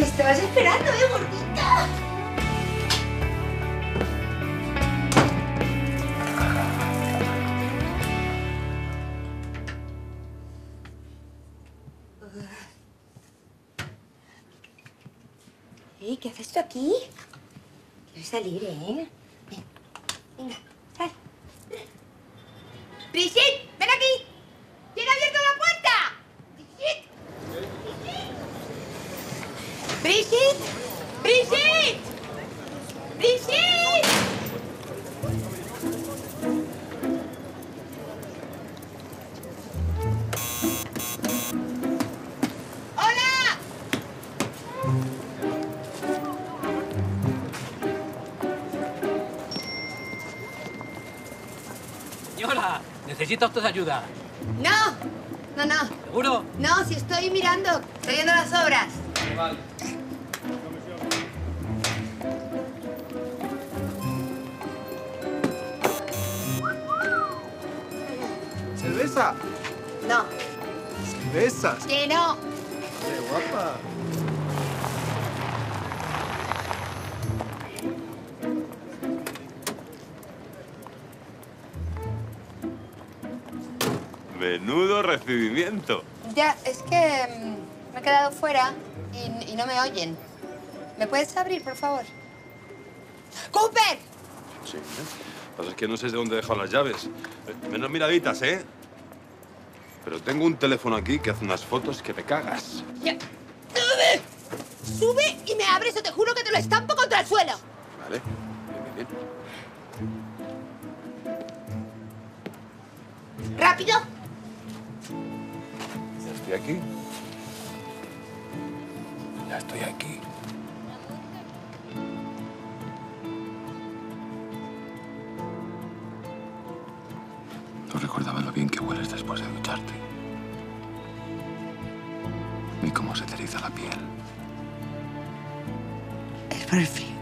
me estabas esperando, ¿eh, gordita? ¿qué haces tú aquí? Quiero salir, ¿eh? Ven. Venga, sal. ¡Brigitte! ¡Ven aquí! ¿Quién ha abierto la puerta? ¡Brigitte! ¡Brigitte! ¡Brigitte! Señora, ¿necesita usted ayuda? No, no, no. ¿Seguro? No, si estoy mirando, estoy viendo las obras. Vale. ¿Cerveza? No, ¿Cervezas? que no. ¡Qué guapa! Menudo recibimiento. Ya, es que mm, me he quedado fuera y, y no me oyen. ¿Me puedes abrir, por favor? ¡Cooper! Sí. ¿eh? Lo que pasa es que no sé de dónde he dejado las llaves. Eh, Menos miraditas, ¿eh? Pero tengo un teléfono aquí que hace unas fotos que te cagas. Ya. ¡Sube! ¡Sube y me abres o te juro que te lo estampo contra el suelo! Vale. Bien, bien, bien. ¡Rápido! Ya estoy aquí. Estoy aquí. No recordaba lo bien que hueles después de ducharte. Ni cómo se te eriza la piel. Es por frío.